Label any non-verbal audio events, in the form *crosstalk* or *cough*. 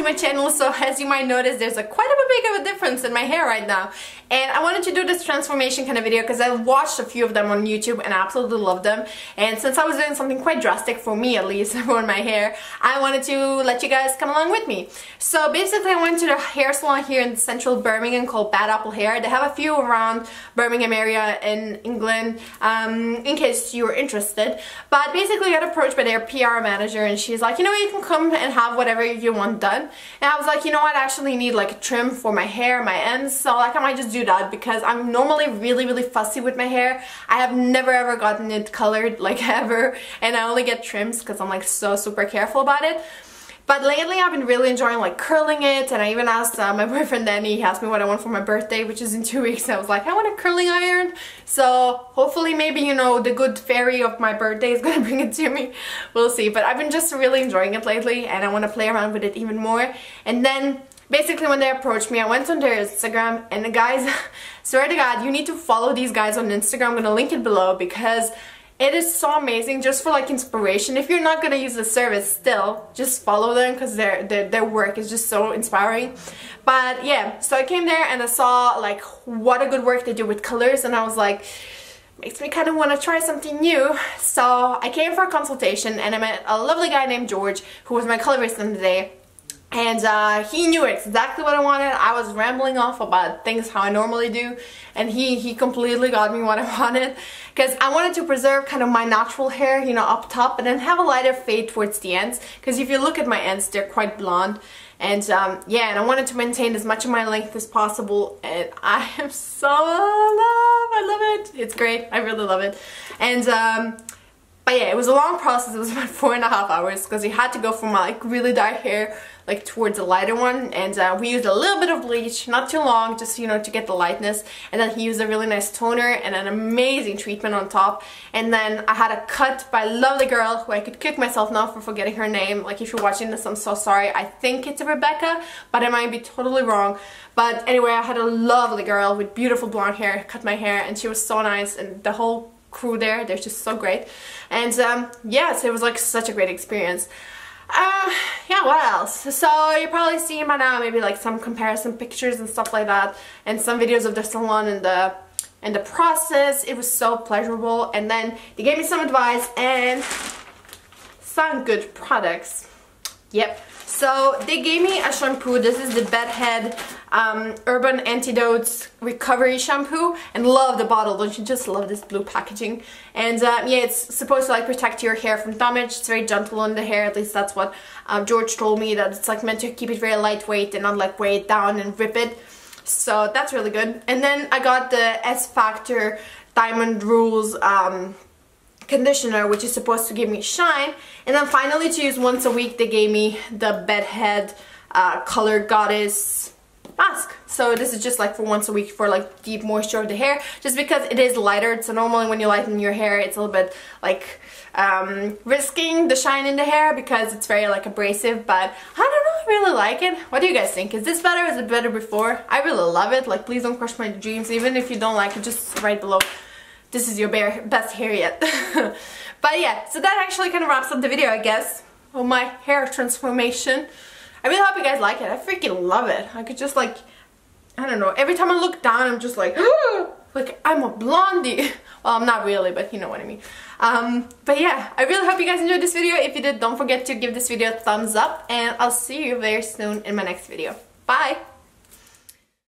to my channel so as you might notice there's a quite a big of a difference in my hair right now and I wanted to do this transformation kind of video because I watched a few of them on YouTube and I absolutely love them. And since I was doing something quite drastic for me at least *laughs* for my hair I wanted to let you guys come along with me. So basically I went to the hair salon here in central Birmingham called Bad Apple Hair. They have a few around Birmingham area in England um, in case you were interested. But basically I got approached by their PR manager and she's like you know you can come and have whatever you want done. And I was like, you know what, I actually need like a trim for my hair, my ends, so like I might just do that because I'm normally really, really fussy with my hair. I have never ever gotten it colored *laughs* like ever. And I only get trims because I'm like so super careful about it. But lately I've been really enjoying like curling it. And I even asked uh, my *laughs* boyfriend Danny, he asked me what I want for my birthday which is in two *laughs* weeks. I was like I want a curling iron. So hopefully maybe you know the good fairy of my birthday is gonna bring it to me. We'll see. But I've been just really enjoying it lately and I want to play around with it even more. And then basically when they approached me I went on their Instagram and the guys *laughs* swear to god you need to follow these guys on Instagram I'm gonna link it below because it is so amazing just for like inspiration. If you're not gonna use the service still, just follow them because their, their, their work is just so inspiring. But yeah, so I came there and I saw like what a good work they do with colors and I was like, makes me kind of want to try something new. So I came for a consultation and I met a lovely guy named George who was my colorist in the day and uh, he knew exactly what I wanted. I was rambling off about things how I normally do and he, he completely got me what I *laughs* wanted because I wanted to preserve kind of my natural hair, you know, up top and then have a lighter fade towards the ends because if you look at my ends, they're quite blonde and um, yeah, and I wanted to maintain as much of my length as possible and *laughs* I am so love. I love it. It's great. I really love it. And um, but yeah, it was a long process. It was *laughs* about four and a half hours because he had to go from like really dark hair like towards the lighter one. And uh, we used a little bit of bleach not too long just you know to get the lightness. And then he used a really nice toner and an amazing treatment on top. And then I had a cut by a lovely girl who I could kick myself now for forgetting her name. Like if you're watching this I'm so sorry. I think it's a Rebecca but I might be totally wrong. But anyway I had a lovely girl with beautiful blonde hair cut my hair and she was so nice. And the whole crew there they're just so great and um, yes it was like such a great experience uh, yeah, what else? So you're probably seeing by now maybe like some comparison pictures and stuff like that and some videos of the salon and the and the process. It was so pleasurable and then they gave me some advice and some good products. Yep. So they gave me a shampoo. This is the Bedhead um, Urban Antidotes Recovery Shampoo. And love the bottle. Don't you just love this blue packaging? And um, yeah, it's supposed to like protect your hair from damage. It's very gentle on the hair. At least that's what um, George told me. That it's like meant to keep it very lightweight and not like weigh it down and rip it. So that's really good. And then I got the S Factor Diamond Rules um, conditioner which is supposed to give me shine. And then finally to use once a week they gave me the bedhead uh, color goddess mask. So this is just like for once a week for like deep moisture of the hair just because it is lighter. So normally when you lighten your hair it's a little bit like um, risking the shine in the hair because it's very like abrasive. But I don't know I really like it. What do you guys think? Is this better? Is it better before? I really love it. Like please don't crush my dreams. Even if you don't like it just write below this is your best hair yet. *laughs* but yeah, so that actually kind of wraps up the video, I guess, of my hair transformation. I really hope you guys like it. I freaking love it. I could just like, I don't know, every time I look down, I'm just like, like I'm a blondie. *laughs* Well, I'm not really, but you know what I mean. Um, but yeah, I really hope you guys enjoyed this video. If you did, don't forget to give this video a thumbs up, and I'll see you very soon in my next video. Bye!